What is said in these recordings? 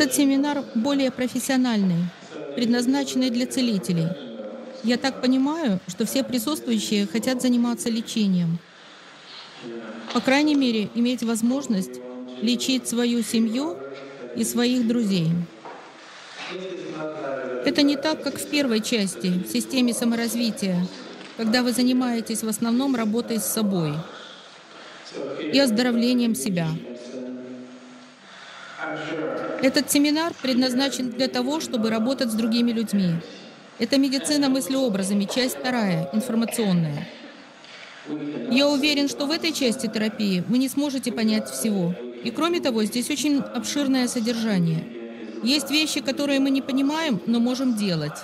Этот семинар более профессиональный, предназначенный для целителей. Я так понимаю, что все присутствующие хотят заниматься лечением. По крайней мере, иметь возможность лечить свою семью и своих друзей. Это не так, как в первой части, в системе саморазвития, когда вы занимаетесь в основном работой с собой и оздоровлением себя. Этот семинар предназначен для того, чтобы работать с другими людьми. Это медицина мыслеобразами, часть вторая, информационная. Я уверен, что в этой части терапии вы не сможете понять всего. И кроме того, здесь очень обширное содержание. Есть вещи, которые мы не понимаем, но можем делать.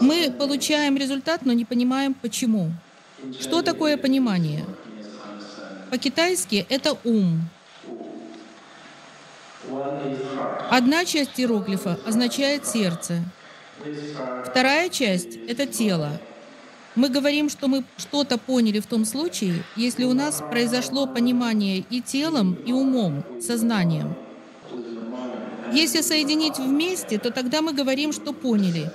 Мы получаем результат, но не понимаем, почему. Что такое понимание? По-китайски это ум. Одна часть иероглифа означает сердце. Вторая часть — это тело. Мы говорим, что мы что-то поняли в том случае, если у нас произошло понимание и телом, и умом, сознанием. Если соединить вместе, то тогда мы говорим, что поняли.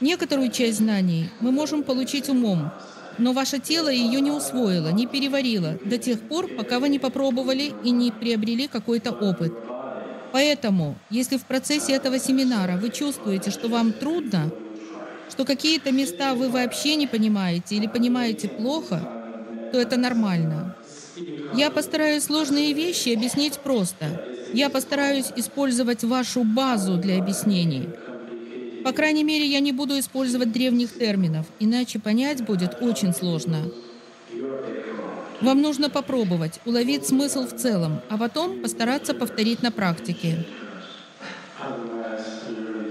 Некоторую часть знаний мы можем получить умом, но ваше тело ее не усвоило, не переварило до тех пор, пока вы не попробовали и не приобрели какой-то опыт. Поэтому, если в процессе этого семинара вы чувствуете, что вам трудно, что какие-то места вы вообще не понимаете или понимаете плохо, то это нормально. Я постараюсь сложные вещи объяснить просто. Я постараюсь использовать вашу базу для объяснений. По крайней мере, я не буду использовать древних терминов, иначе понять будет очень сложно. Вам нужно попробовать, уловить смысл в целом, а потом постараться повторить на практике.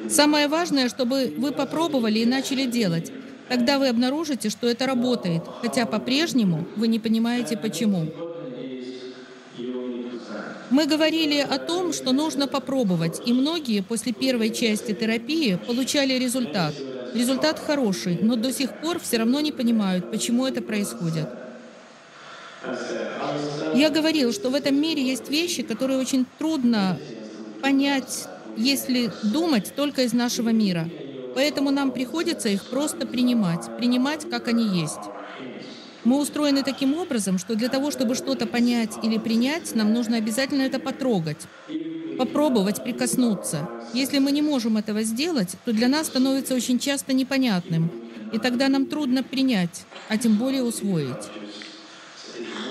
Самое важное, чтобы вы попробовали и начали делать. Тогда вы обнаружите, что это работает, хотя по-прежнему вы не понимаете почему. Мы говорили о том, что нужно попробовать, и многие после первой части терапии получали результат. Результат хороший, но до сих пор все равно не понимают, почему это происходит. Я говорил, что в этом мире есть вещи, которые очень трудно понять если думать только из нашего мира. Поэтому нам приходится их просто принимать, принимать, как они есть. Мы устроены таким образом, что для того, чтобы что-то понять или принять, нам нужно обязательно это потрогать, попробовать прикоснуться. Если мы не можем этого сделать, то для нас становится очень часто непонятным, и тогда нам трудно принять, а тем более усвоить.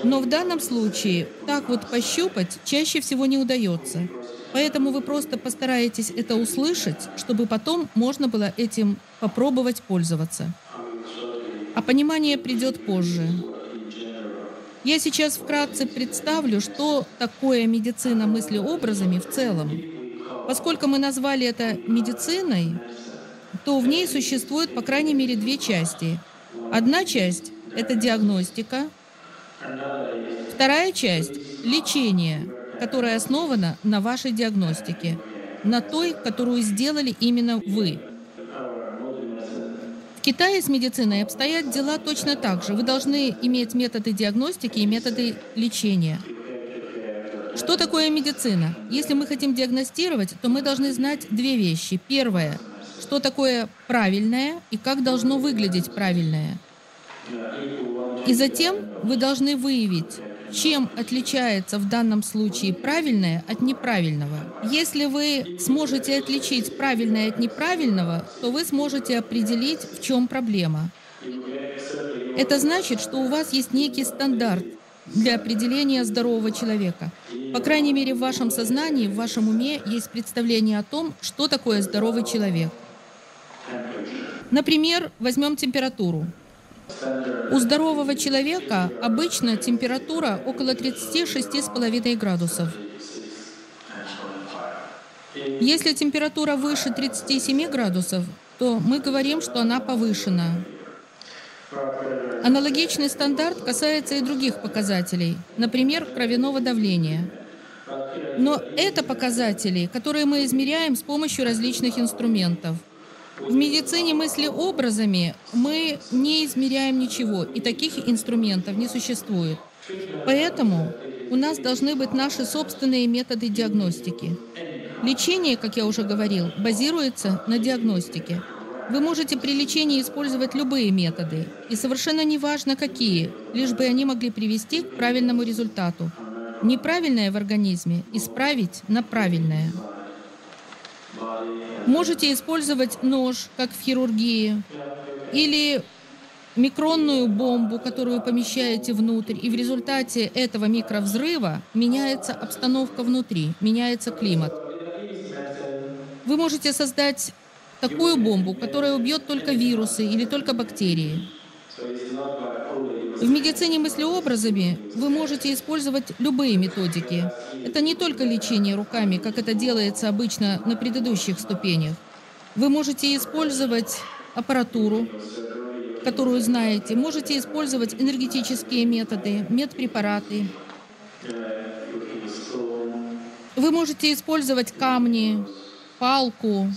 Но в данном случае так вот пощупать чаще всего не удается. Поэтому вы просто постараетесь это услышать, чтобы потом можно было этим попробовать пользоваться. А понимание придет позже. Я сейчас вкратце представлю, что такое медицина мыслеобразами в целом. Поскольку мы назвали это медициной, то в ней существует по крайней мере две части. Одна часть — это диагностика, вторая часть — лечение — которая основана на вашей диагностике, на той, которую сделали именно вы. В Китае с медициной обстоят дела точно так же. Вы должны иметь методы диагностики и методы лечения. Что такое медицина? Если мы хотим диагностировать, то мы должны знать две вещи. Первое, что такое правильное и как должно выглядеть правильное. И затем вы должны выявить, чем отличается в данном случае правильное от неправильного. Если вы сможете отличить правильное от неправильного, то вы сможете определить, в чем проблема. Это значит, что у вас есть некий стандарт для определения здорового человека. По крайней мере, в вашем сознании, в вашем уме есть представление о том, что такое здоровый человек. Например, возьмем температуру. У здорового человека обычно температура около 36,5 градусов. Если температура выше 37 градусов, то мы говорим, что она повышена. Аналогичный стандарт касается и других показателей, например, кровяного давления. Но это показатели, которые мы измеряем с помощью различных инструментов – в медицине мысли образами мы не измеряем ничего, и таких инструментов не существует. Поэтому у нас должны быть наши собственные методы диагностики. Лечение, как я уже говорил, базируется на диагностике. Вы можете при лечении использовать любые методы, и совершенно неважно какие, лишь бы они могли привести к правильному результату. Неправильное в организме исправить на правильное. Можете использовать нож, как в хирургии, или микронную бомбу, которую помещаете внутрь, и в результате этого микровзрыва меняется обстановка внутри, меняется климат. Вы можете создать такую бомбу, которая убьет только вирусы или только бактерии. В медицине мыслеобразами вы можете использовать любые методики. Это не только лечение руками, как это делается обычно на предыдущих ступенях. Вы можете использовать аппаратуру, которую знаете. Можете использовать энергетические методы, медпрепараты. Вы можете использовать камни, палку,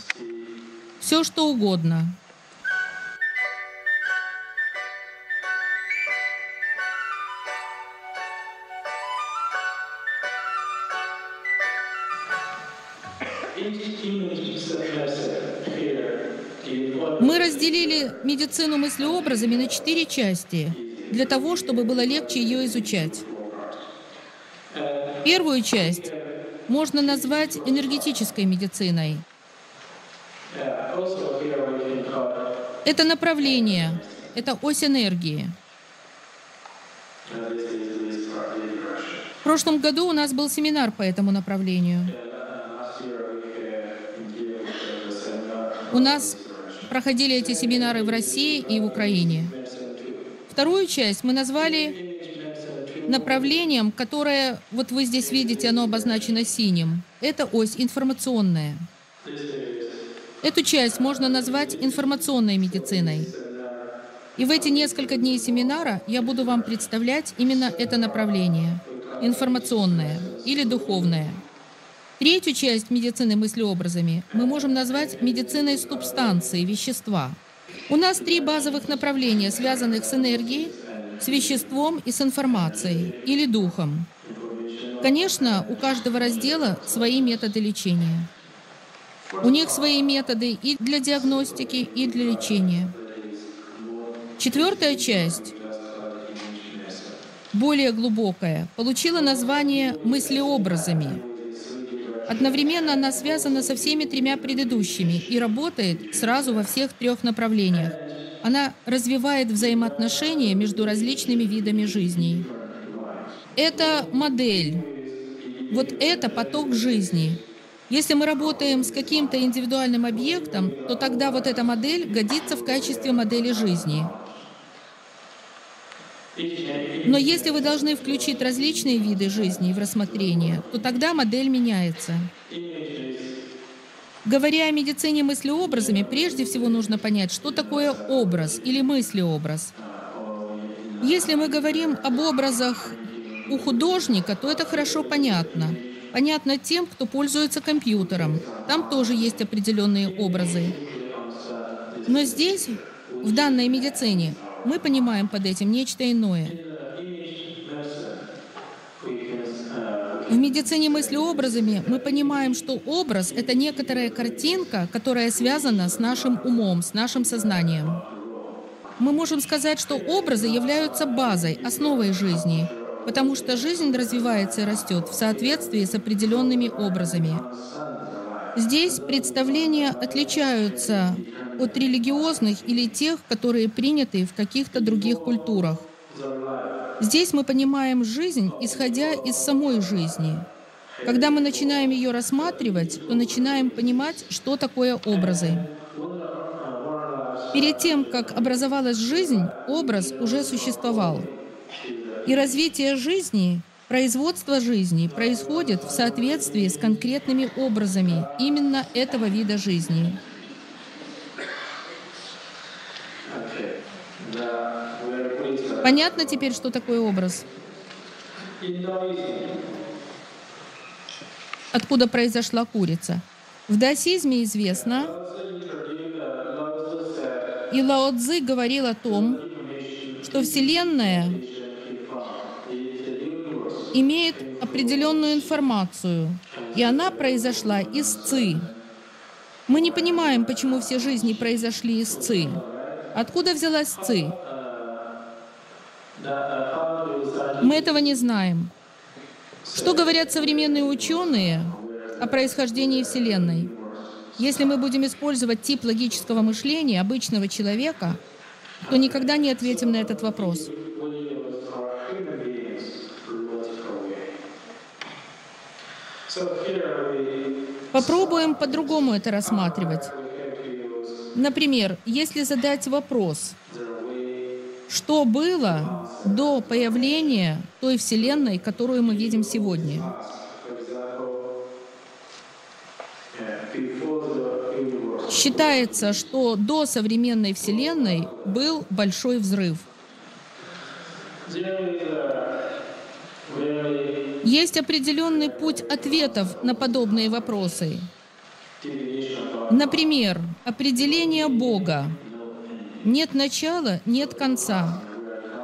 все что угодно. Мы разделили медицину мыслеобразами на четыре части для того, чтобы было легче ее изучать. Первую часть можно назвать энергетической медициной. Это направление, это ось энергии. В прошлом году у нас был семинар по этому направлению. У нас проходили эти семинары в России и в Украине. Вторую часть мы назвали направлением, которое, вот вы здесь видите, оно обозначено синим. Это ось информационная. Эту часть можно назвать информационной медициной. И в эти несколько дней семинара я буду вам представлять именно это направление – информационное или духовное – Третью часть медицины мыслеобразами мы можем назвать медициной субстанции, вещества. У нас три базовых направления, связанных с энергией, с веществом и с информацией или духом. Конечно, у каждого раздела свои методы лечения. У них свои методы и для диагностики, и для лечения. Четвертая часть, более глубокая, получила название мыслеобразами – Одновременно она связана со всеми тремя предыдущими и работает сразу во всех трех направлениях. Она развивает взаимоотношения между различными видами жизни. Это модель. Вот это поток жизни. Если мы работаем с каким-то индивидуальным объектом, то тогда вот эта модель годится в качестве модели жизни. Но если вы должны включить различные виды жизни в рассмотрение, то тогда модель меняется. Говоря о медицине мыслеобразами, прежде всего нужно понять, что такое образ или мыслеобраз. Если мы говорим об образах у художника, то это хорошо понятно. Понятно тем, кто пользуется компьютером. Там тоже есть определенные образы. Но здесь, в данной медицине, мы понимаем под этим нечто иное. В медицине мыслеобразами мы понимаем, что образ — это некоторая картинка, которая связана с нашим умом, с нашим сознанием. Мы можем сказать, что образы являются базой, основой жизни, потому что жизнь развивается и растет в соответствии с определенными образами. Здесь представления отличаются от религиозных или тех, которые приняты в каких-то других культурах. Здесь мы понимаем жизнь, исходя из самой жизни. Когда мы начинаем ее рассматривать, то начинаем понимать, что такое образы. Перед тем, как образовалась жизнь, образ уже существовал. И развитие жизни, производство жизни происходит в соответствии с конкретными образами именно этого вида жизни. Понятно теперь, что такое образ? Откуда произошла курица? В даосизме известно, и Лао Цзы говорил о том, что Вселенная имеет определенную информацию, и она произошла из ЦИ. Мы не понимаем, почему все жизни произошли из ЦИ. Откуда взялась ЦИ? Мы этого не знаем. Что говорят современные ученые о происхождении Вселенной? Если мы будем использовать тип логического мышления обычного человека, то никогда не ответим на этот вопрос. Попробуем по-другому это рассматривать. Например, если задать вопрос, что было до появления той Вселенной, которую мы видим сегодня? Считается, что до современной Вселенной был большой взрыв. Есть определенный путь ответов на подобные вопросы. Например, определение Бога. Нет начала, нет конца.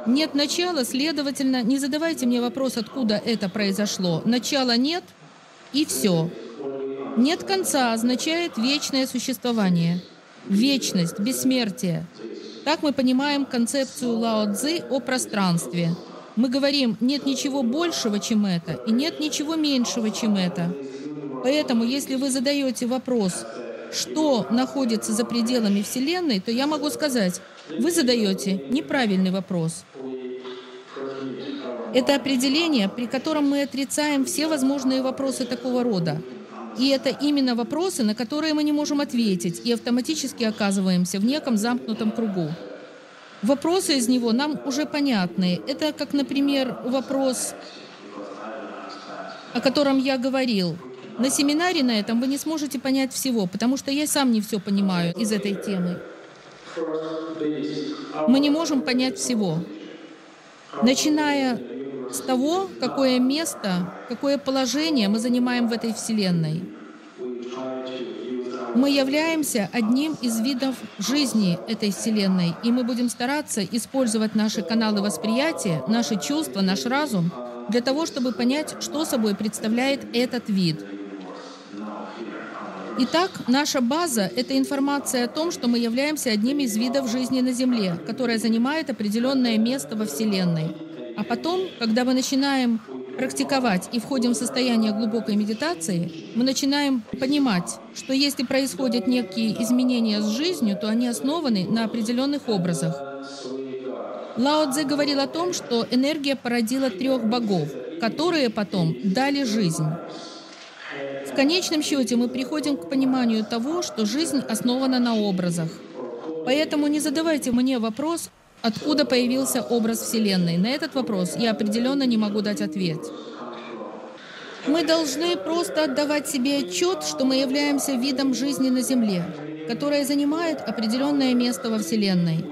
Нет начала, следовательно, не задавайте мне вопрос, откуда это произошло. Начала нет, и все. Нет конца означает вечное существование. Вечность, бессмертие. Так мы понимаем концепцию Лао Цзы о пространстве – мы говорим, нет ничего большего, чем это, и нет ничего меньшего, чем это. Поэтому, если вы задаете вопрос, что находится за пределами Вселенной, то я могу сказать, вы задаете неправильный вопрос. Это определение, при котором мы отрицаем все возможные вопросы такого рода. И это именно вопросы, на которые мы не можем ответить, и автоматически оказываемся в неком замкнутом кругу. Вопросы из него нам уже понятны. Это как, например, вопрос, о котором я говорил. На семинаре на этом вы не сможете понять всего, потому что я сам не все понимаю из этой темы. Мы не можем понять всего. Начиная с того, какое место, какое положение мы занимаем в этой Вселенной. Мы являемся одним из видов жизни этой Вселенной, и мы будем стараться использовать наши каналы восприятия, наши чувства, наш разум для того, чтобы понять, что собой представляет этот вид. Итак, наша база — это информация о том, что мы являемся одним из видов жизни на Земле, которая занимает определенное место во Вселенной. А потом, когда мы начинаем практиковать и входим в состояние глубокой медитации, мы начинаем понимать, что если происходят некие изменения с жизнью, то они основаны на определенных образах. Лао Цзэ говорил о том, что энергия породила трех богов, которые потом дали жизнь. В конечном счете мы приходим к пониманию того, что жизнь основана на образах. Поэтому не задавайте мне вопрос, Откуда появился образ Вселенной? На этот вопрос я определенно не могу дать ответ. Мы должны просто отдавать себе отчет, что мы являемся видом жизни на Земле, которая занимает определенное место во Вселенной.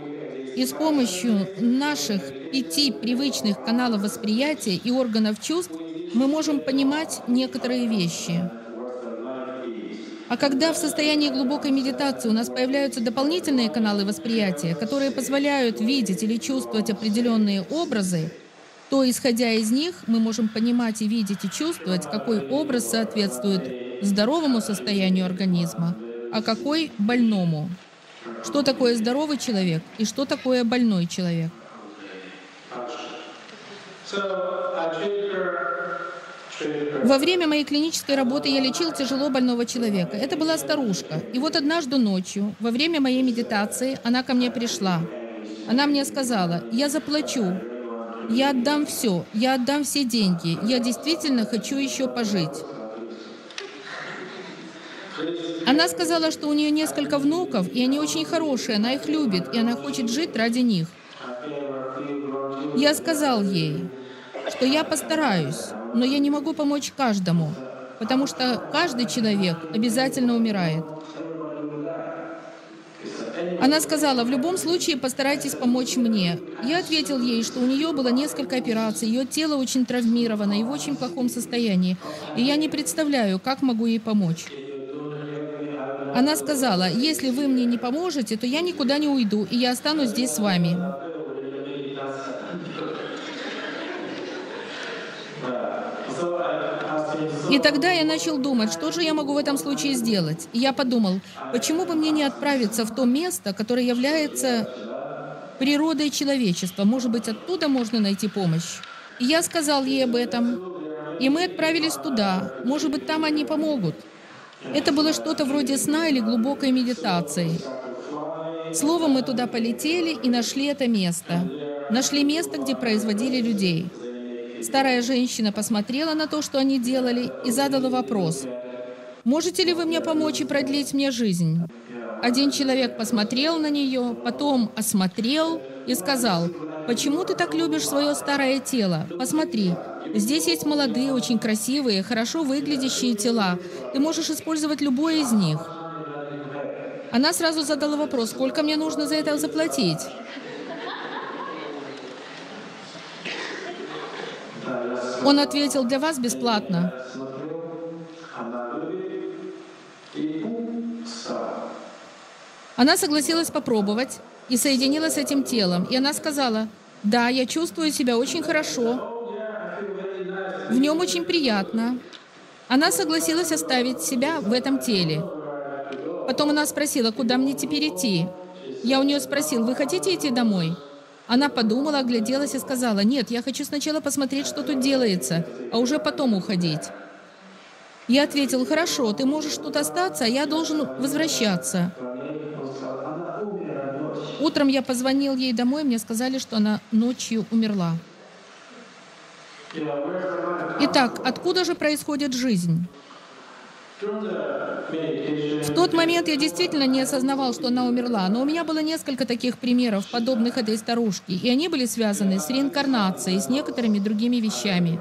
И с помощью наших пяти привычных каналов восприятия и органов чувств мы можем понимать некоторые вещи. А когда в состоянии глубокой медитации у нас появляются дополнительные каналы восприятия, которые позволяют видеть или чувствовать определенные образы, то, исходя из них, мы можем понимать и видеть и чувствовать, какой образ соответствует здоровому состоянию организма, а какой больному. Что такое здоровый человек и что такое больной человек. Во время моей клинической работы я лечил тяжело больного человека. Это была старушка. И вот однажды ночью, во время моей медитации, она ко мне пришла. Она мне сказала, я заплачу, я отдам все, я отдам все деньги, я действительно хочу еще пожить. Она сказала, что у нее несколько внуков, и они очень хорошие, она их любит, и она хочет жить ради них. Я сказал ей, что я постараюсь, но я не могу помочь каждому, потому что каждый человек обязательно умирает. Она сказала, в любом случае постарайтесь помочь мне. Я ответил ей, что у нее было несколько операций, ее тело очень травмировано и в очень плохом состоянии, и я не представляю, как могу ей помочь. Она сказала, если вы мне не поможете, то я никуда не уйду, и я останусь здесь с вами. И тогда я начал думать, что же я могу в этом случае сделать. И я подумал, почему бы мне не отправиться в то место, которое является природой человечества. Может быть, оттуда можно найти помощь. И я сказал ей об этом. И мы отправились туда. Может быть, там они помогут. Это было что-то вроде сна или глубокой медитации. Словом, мы туда полетели и нашли это место. Нашли место, где производили людей. Старая женщина посмотрела на то, что они делали, и задала вопрос. «Можете ли вы мне помочь и продлить мне жизнь?» Один человек посмотрел на нее, потом осмотрел и сказал, «Почему ты так любишь свое старое тело? Посмотри, здесь есть молодые, очень красивые, хорошо выглядящие тела. Ты можешь использовать любое из них». Она сразу задала вопрос, сколько мне нужно за это заплатить? Он ответил, для вас бесплатно. Она согласилась попробовать и соединилась с этим телом. И она сказала, да, я чувствую себя очень хорошо, в нем очень приятно. Она согласилась оставить себя в этом теле. Потом она спросила, куда мне теперь идти. Я у нее спросил, вы хотите идти домой? Она подумала, огляделась и сказала, нет, я хочу сначала посмотреть, что тут делается, а уже потом уходить. Я ответил, хорошо, ты можешь тут остаться, а я должен возвращаться. Утром я позвонил ей домой, мне сказали, что она ночью умерла. Итак, откуда же происходит жизнь? В тот момент я действительно не осознавал, что она умерла, но у меня было несколько таких примеров, подобных этой старушке, и они были связаны с реинкарнацией, с некоторыми другими вещами.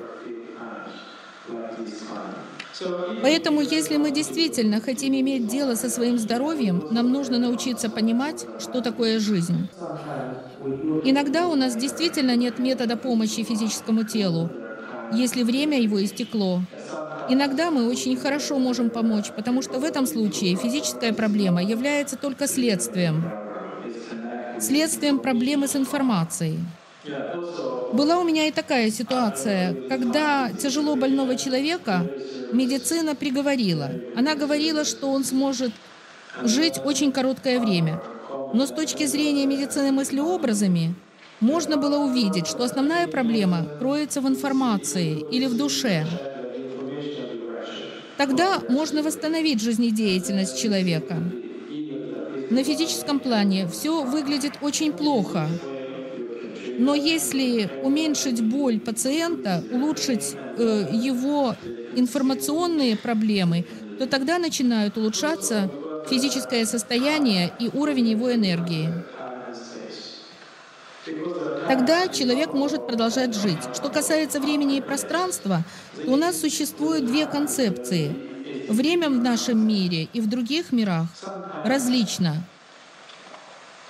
Поэтому, если мы действительно хотим иметь дело со своим здоровьем, нам нужно научиться понимать, что такое жизнь. Иногда у нас действительно нет метода помощи физическому телу, если время его истекло. Иногда мы очень хорошо можем помочь, потому что в этом случае физическая проблема является только следствием. Следствием проблемы с информацией. Была у меня и такая ситуация, когда тяжело больного человека медицина приговорила. Она говорила, что он сможет жить очень короткое время. Но с точки зрения медицины мыслеобразами можно было увидеть, что основная проблема кроется в информации или в душе. Тогда можно восстановить жизнедеятельность человека. На физическом плане все выглядит очень плохо. Но если уменьшить боль пациента, улучшить э, его информационные проблемы, то тогда начинают улучшаться физическое состояние и уровень его энергии. Тогда человек может продолжать жить. Что касается времени и пространства, то у нас существуют две концепции. Время в нашем мире и в других мирах различно.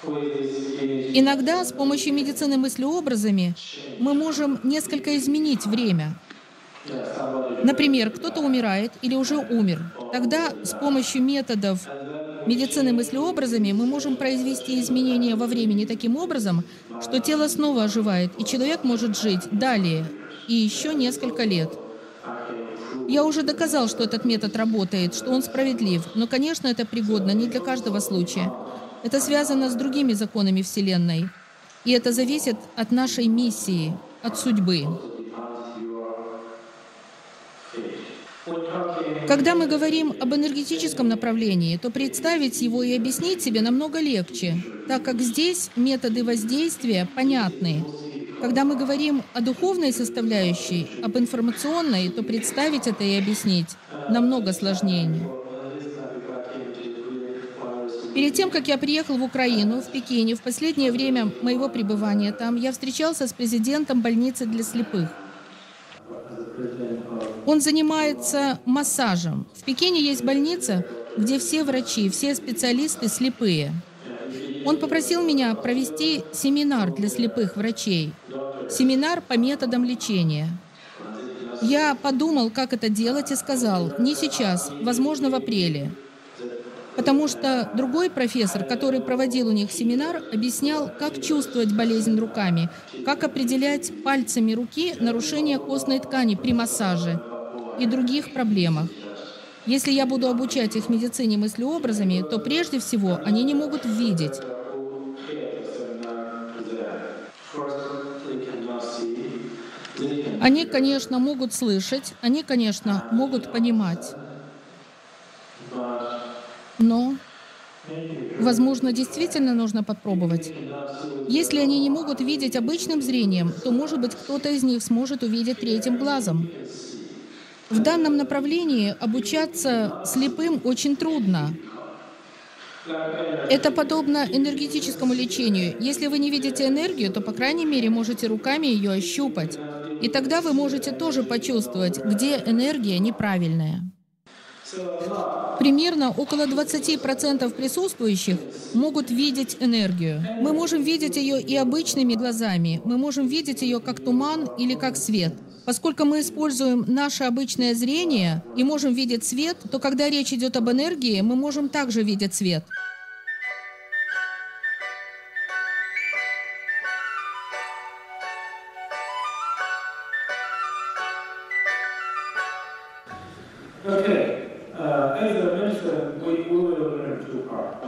Иногда с помощью медицины мыслеобразами мы можем несколько изменить время. Например, кто-то умирает или уже умер. Тогда с помощью методов медицины мыслеобразами мы можем произвести изменения во времени таким образом, что тело снова оживает, и человек может жить далее и еще несколько лет. Я уже доказал, что этот метод работает, что он справедлив, но, конечно, это пригодно не для каждого случая. Это связано с другими законами Вселенной, и это зависит от нашей миссии, от судьбы. Когда мы говорим об энергетическом направлении, то представить его и объяснить себе намного легче, так как здесь методы воздействия понятны. Когда мы говорим о духовной составляющей, об информационной, то представить это и объяснить намного сложнее. Перед тем, как я приехал в Украину, в Пекине, в последнее время моего пребывания там, я встречался с президентом больницы для слепых. Он занимается массажем. В Пекине есть больница, где все врачи, все специалисты слепые. Он попросил меня провести семинар для слепых врачей. Семинар по методам лечения. Я подумал, как это делать, и сказал, не сейчас, возможно, в апреле. Потому что другой профессор, который проводил у них семинар, объяснял, как чувствовать болезнь руками, как определять пальцами руки нарушение костной ткани при массаже и других проблемах. Если я буду обучать их медицине мыслеобразами, то прежде всего они не могут видеть. Они, конечно, могут слышать, они, конечно, могут понимать. Но, возможно, действительно нужно попробовать. Если они не могут видеть обычным зрением, то, может быть, кто-то из них сможет увидеть третьим глазом. В данном направлении обучаться слепым очень трудно. Это подобно энергетическому лечению. Если вы не видите энергию, то, по крайней мере, можете руками ее ощупать. И тогда вы можете тоже почувствовать, где энергия неправильная. Примерно около 20% присутствующих могут видеть энергию. Мы можем видеть ее и обычными глазами. Мы можем видеть ее как туман или как свет. Поскольку мы используем наше обычное зрение и можем видеть свет, то когда речь идет об энергии, мы можем также видеть свет.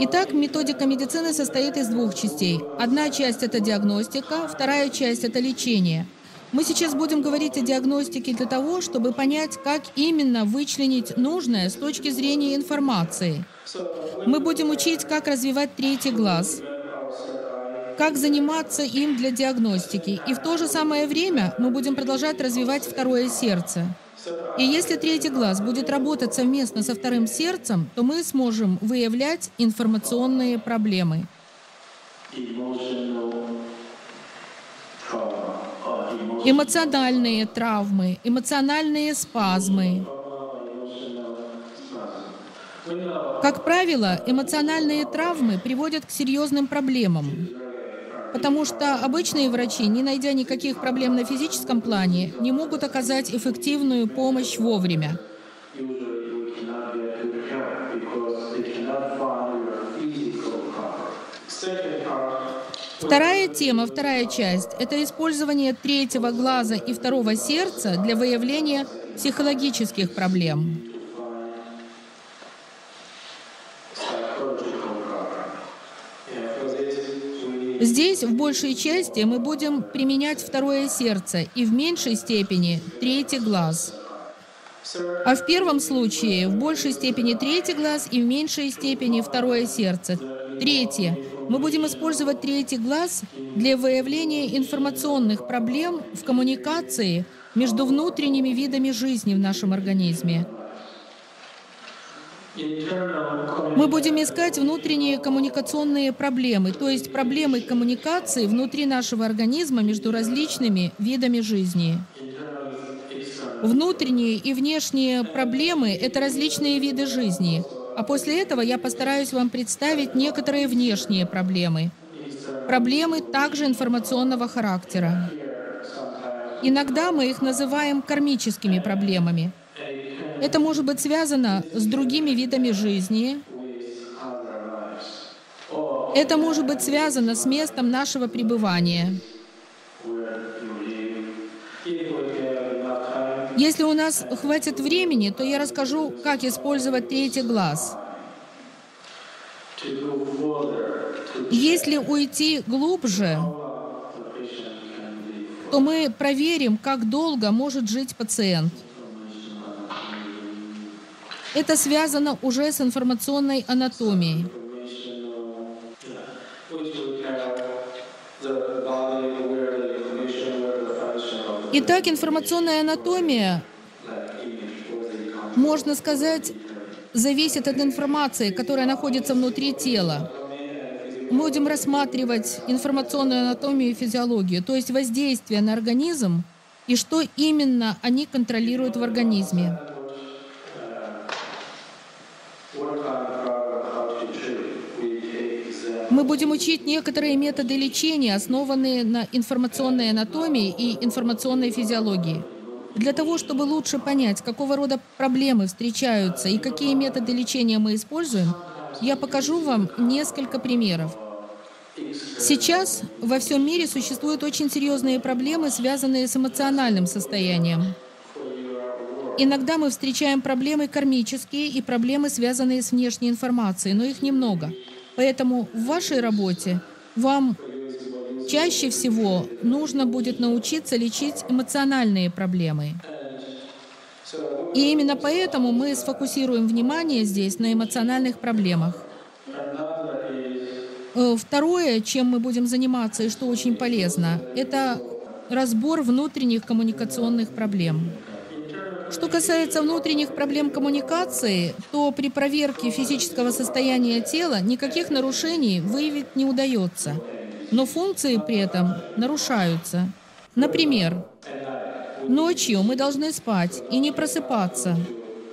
Итак, методика медицины состоит из двух частей. Одна часть — это диагностика, вторая часть — это лечение — мы сейчас будем говорить о диагностике для того, чтобы понять, как именно вычленить нужное с точки зрения информации. Мы будем учить, как развивать третий глаз, как заниматься им для диагностики. И в то же самое время мы будем продолжать развивать второе сердце. И если третий глаз будет работать совместно со вторым сердцем, то мы сможем выявлять информационные проблемы. Эмоциональные травмы, эмоциональные спазмы. Как правило, эмоциональные травмы приводят к серьезным проблемам, потому что обычные врачи, не найдя никаких проблем на физическом плане, не могут оказать эффективную помощь вовремя. Вторая тема, вторая часть — это использование третьего глаза и второго сердца для выявления психологических проблем. Здесь в большей части мы будем применять второе сердце и в меньшей степени третий глаз. А в первом случае в большей степени третий глаз и в меньшей степени второе сердце. Третье мы будем использовать третий глаз для выявления информационных проблем в коммуникации между внутренними видами жизни в нашем организме. Мы будем искать внутренние коммуникационные проблемы, то есть проблемы коммуникации внутри нашего организма между различными видами жизни. Внутренние и внешние проблемы — это различные виды жизни — а после этого я постараюсь вам представить некоторые внешние проблемы. Проблемы также информационного характера. Иногда мы их называем кармическими проблемами. Это может быть связано с другими видами жизни. Это может быть связано с местом нашего пребывания. Если у нас хватит времени, то я расскажу, как использовать третий глаз. Если уйти глубже, то мы проверим, как долго может жить пациент. Это связано уже с информационной анатомией. Итак, информационная анатомия, можно сказать, зависит от информации, которая находится внутри тела. Мы будем рассматривать информационную анатомию и физиологию, то есть воздействие на организм и что именно они контролируют в организме. Будем учить некоторые методы лечения, основанные на информационной анатомии и информационной физиологии. Для того, чтобы лучше понять, какого рода проблемы встречаются и какие методы лечения мы используем, Я покажу вам несколько примеров. Сейчас во всем мире существуют очень серьезные проблемы, связанные с эмоциональным состоянием. Иногда мы встречаем проблемы кармические и проблемы, связанные с внешней информацией, но их немного. Поэтому в вашей работе вам чаще всего нужно будет научиться лечить эмоциональные проблемы. И именно поэтому мы сфокусируем внимание здесь на эмоциональных проблемах. Э, второе, чем мы будем заниматься и что очень полезно, это разбор внутренних коммуникационных проблем. Что касается внутренних проблем коммуникации, то при проверке физического состояния тела никаких нарушений выявить не удается, но функции при этом нарушаются. Например, ночью мы должны спать и не просыпаться,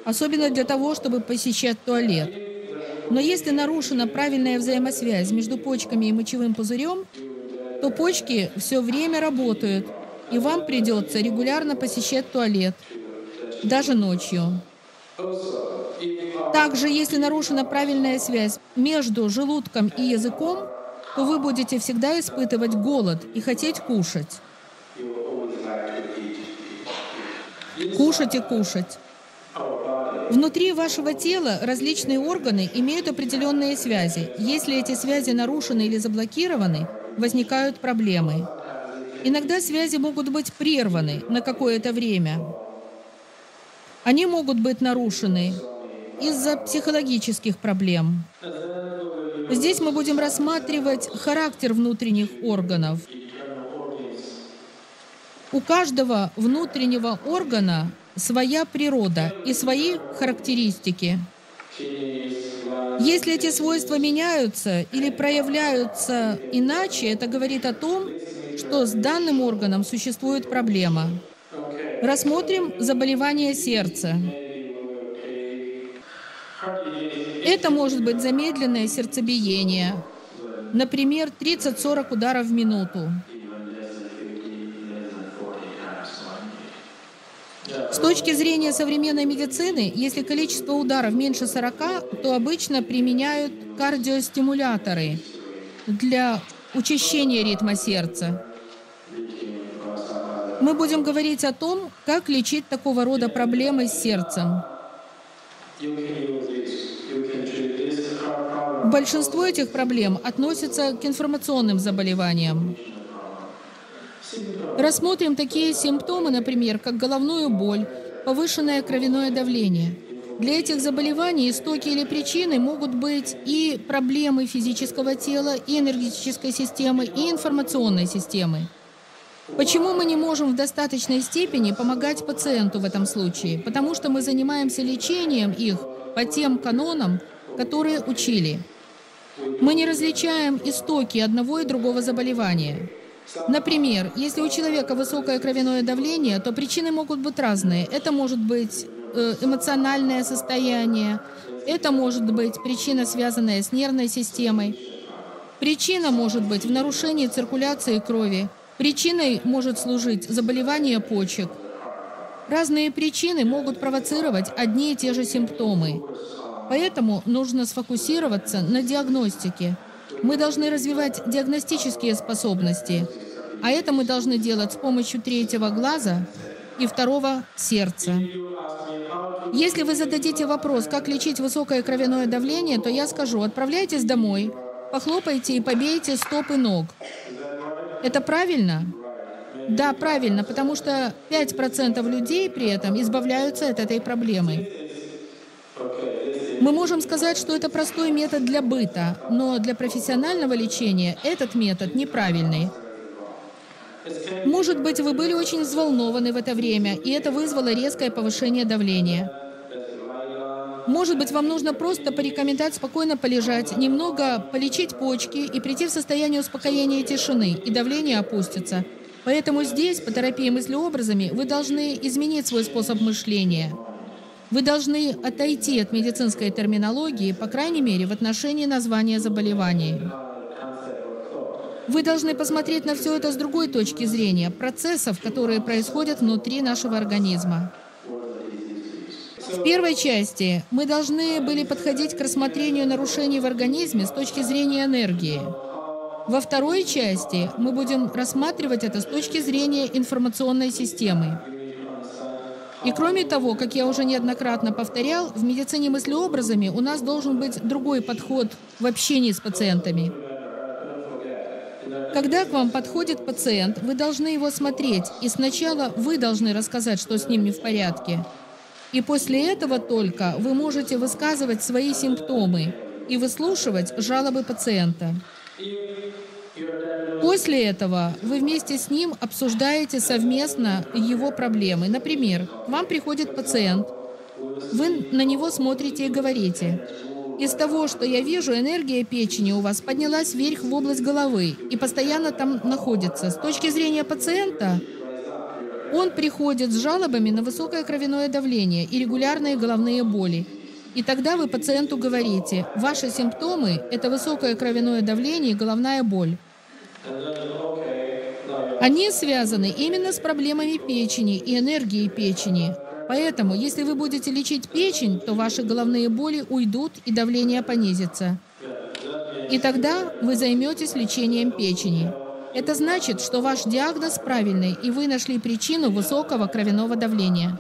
особенно для того, чтобы посещать туалет. Но если нарушена правильная взаимосвязь между почками и мочевым пузырем, то почки все время работают, и вам придется регулярно посещать туалет – даже ночью. Также, если нарушена правильная связь между желудком и языком, то вы будете всегда испытывать голод и хотеть кушать. Кушать и кушать. Внутри вашего тела различные органы имеют определенные связи. Если эти связи нарушены или заблокированы, возникают проблемы. Иногда связи могут быть прерваны на какое-то время. Они могут быть нарушены из-за психологических проблем. Здесь мы будем рассматривать характер внутренних органов. У каждого внутреннего органа своя природа и свои характеристики. Если эти свойства меняются или проявляются иначе, это говорит о том, что с данным органом существует проблема. Рассмотрим заболевание сердца. Это может быть замедленное сердцебиение, например, 30-40 ударов в минуту. С точки зрения современной медицины, если количество ударов меньше 40, то обычно применяют кардиостимуляторы для учащения ритма сердца. Мы будем говорить о том, как лечить такого рода проблемы с сердцем. Большинство этих проблем относится к информационным заболеваниям. Рассмотрим такие симптомы, например, как головную боль, повышенное кровяное давление. Для этих заболеваний истоки или причины могут быть и проблемы физического тела, и энергетической системы, и информационной системы. Почему мы не можем в достаточной степени помогать пациенту в этом случае? Потому что мы занимаемся лечением их по тем канонам, которые учили. Мы не различаем истоки одного и другого заболевания. Например, если у человека высокое кровяное давление, то причины могут быть разные. Это может быть э, эмоциональное состояние, это может быть причина, связанная с нервной системой. Причина может быть в нарушении циркуляции крови, Причиной может служить заболевание почек. Разные причины могут провоцировать одни и те же симптомы. Поэтому нужно сфокусироваться на диагностике. Мы должны развивать диагностические способности, а это мы должны делать с помощью третьего глаза и второго сердца. Если вы зададите вопрос, как лечить высокое кровяное давление, то я скажу, отправляйтесь домой, похлопайте и побейте стопы ног. Это правильно? Да, правильно, потому что 5% людей при этом избавляются от этой проблемы. Мы можем сказать, что это простой метод для быта, но для профессионального лечения этот метод неправильный. Может быть, вы были очень взволнованы в это время, и это вызвало резкое повышение давления. Может быть, вам нужно просто порекомендовать спокойно полежать, немного полечить почки и прийти в состояние успокоения и тишины, и давление опустится. Поэтому здесь, по терапии мыслеобразами, вы должны изменить свой способ мышления. Вы должны отойти от медицинской терминологии, по крайней мере, в отношении названия заболеваний. Вы должны посмотреть на все это с другой точки зрения, процессов, которые происходят внутри нашего организма. В первой части мы должны были подходить к рассмотрению нарушений в организме с точки зрения энергии. Во второй части мы будем рассматривать это с точки зрения информационной системы. И кроме того, как я уже неоднократно повторял, в медицине мыслеобразами у нас должен быть другой подход в общении с пациентами. Когда к вам подходит пациент, вы должны его смотреть, и сначала вы должны рассказать, что с ним не в порядке. И после этого только вы можете высказывать свои симптомы и выслушивать жалобы пациента. После этого вы вместе с ним обсуждаете совместно его проблемы. Например, вам приходит пациент, вы на него смотрите и говорите, из того, что я вижу, энергия печени у вас поднялась вверх в область головы и постоянно там находится. С точки зрения пациента, он приходит с жалобами на высокое кровяное давление и регулярные головные боли. И тогда вы пациенту говорите, ваши симптомы – это высокое кровяное давление и головная боль. Они связаны именно с проблемами печени и энергией печени. Поэтому, если вы будете лечить печень, то ваши головные боли уйдут и давление понизится. И тогда вы займетесь лечением печени. Это значит, что ваш диагноз правильный, и вы нашли причину высокого кровяного давления.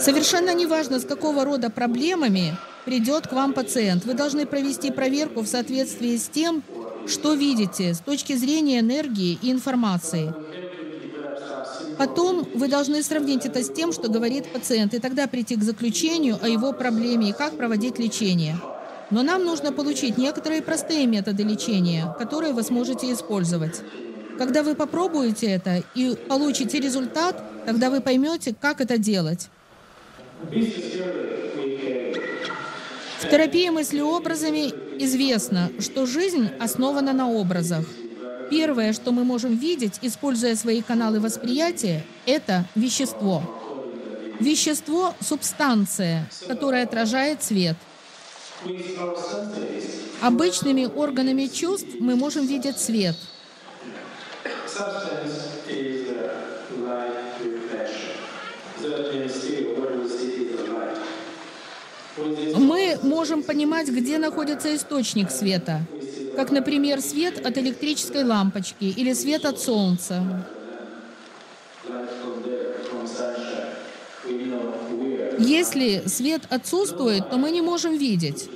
Совершенно неважно, с какого рода проблемами придет к вам пациент. Вы должны провести проверку в соответствии с тем, что видите с точки зрения энергии и информации. Потом вы должны сравнить это с тем, что говорит пациент, и тогда прийти к заключению о его проблеме и как проводить лечение. Но нам нужно получить некоторые простые методы лечения, которые вы сможете использовать. Когда вы попробуете это и получите результат, тогда вы поймете, как это делать. В терапии мыслеобразами известно, что жизнь основана на образах. Первое, что мы можем видеть, используя свои каналы восприятия, это вещество. Вещество — субстанция, которая отражает свет. Обычными органами чувств мы можем видеть свет. Мы можем понимать, где находится источник света как, например, свет от электрической лампочки или свет от солнца. Если свет отсутствует, то мы не можем видеть.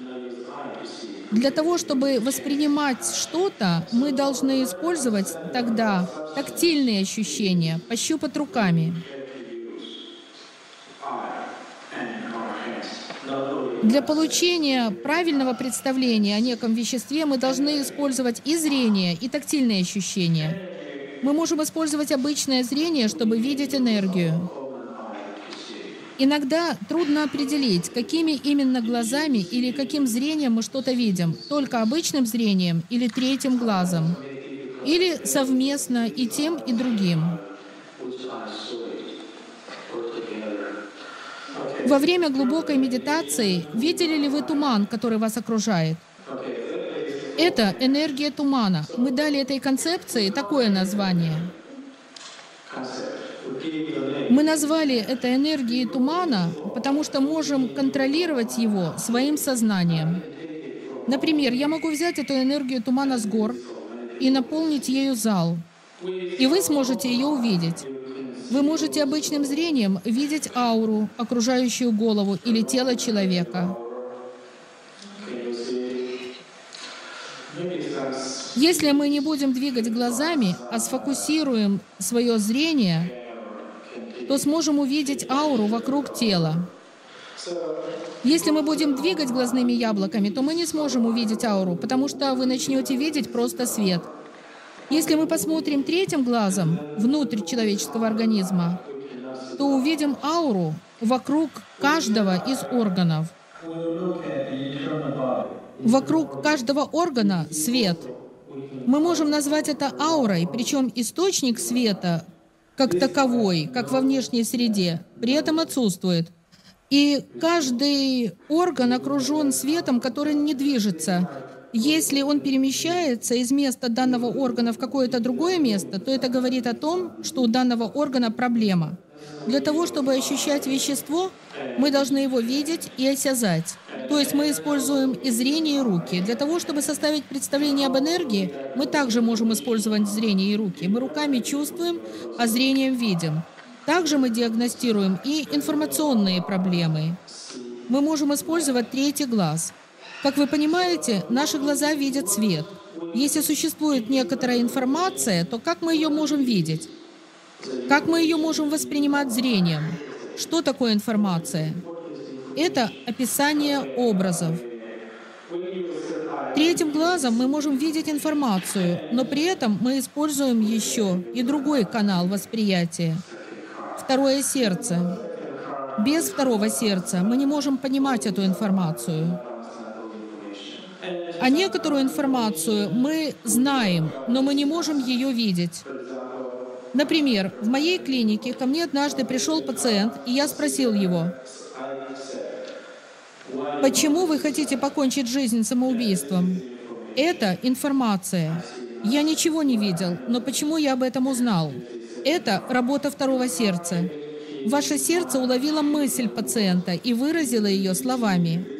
Для того, чтобы воспринимать что-то, мы должны использовать тогда тактильные ощущения, пощупать руками. Для получения правильного представления о неком веществе мы должны использовать и зрение, и тактильные ощущения. Мы можем использовать обычное зрение, чтобы видеть энергию. Иногда трудно определить, какими именно глазами или каким зрением мы что-то видим. Только обычным зрением или третьим глазом. Или совместно и тем, и другим. Во время глубокой медитации видели ли вы туман, который вас окружает? Это энергия тумана. Мы дали этой концепции такое название. Мы назвали это энергией тумана, потому что можем контролировать его своим сознанием. Например, я могу взять эту энергию тумана с гор и наполнить ею зал, и вы сможете ее увидеть. Вы можете обычным зрением видеть ауру, окружающую голову или тело человека. Если мы не будем двигать глазами, а сфокусируем свое зрение, то сможем увидеть ауру вокруг тела. Если мы будем двигать глазными яблоками, то мы не сможем увидеть ауру, потому что вы начнете видеть просто свет — если мы посмотрим третьим глазом внутрь человеческого организма, то увидим ауру вокруг каждого из органов. Вокруг каждого органа свет. Мы можем назвать это аурой, причем источник света как таковой, как во внешней среде, при этом отсутствует. И каждый орган окружен светом, который не движется. Если он перемещается из места данного органа в какое-то другое место, то это говорит о том, что у данного органа проблема. Для того, чтобы ощущать вещество, мы должны его видеть и осязать. То есть мы используем и зрение, и руки. Для того, чтобы составить представление об энергии, мы также можем использовать зрение и руки. Мы руками чувствуем, а зрением видим. Также мы диагностируем и информационные проблемы. Мы можем использовать третий глаз. Как вы понимаете, наши глаза видят свет. Если существует некоторая информация, то как мы ее можем видеть? Как мы ее можем воспринимать зрением? Что такое информация? Это описание образов. Третьим глазом мы можем видеть информацию, но при этом мы используем еще и другой канал восприятия. Второе сердце. Без второго сердца мы не можем понимать эту информацию. А некоторую информацию мы знаем, но мы не можем ее видеть. Например, в моей клинике ко мне однажды пришел пациент, и я спросил его, почему вы хотите покончить жизнь самоубийством? Это информация. Я ничего не видел, но почему я об этом узнал? Это работа второго сердца. Ваше сердце уловило мысль пациента и выразило ее словами.